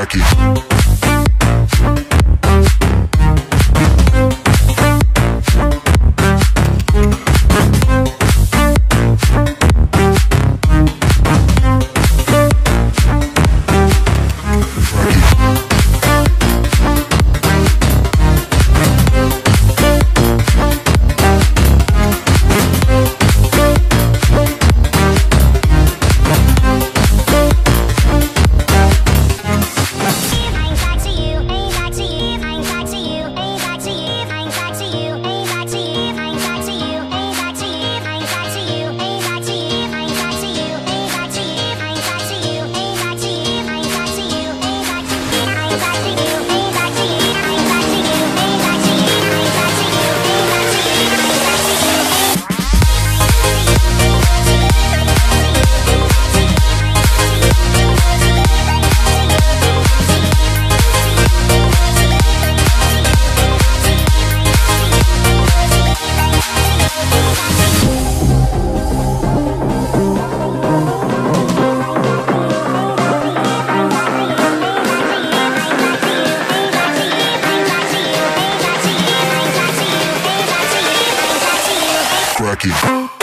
work it. Rocky. cracking.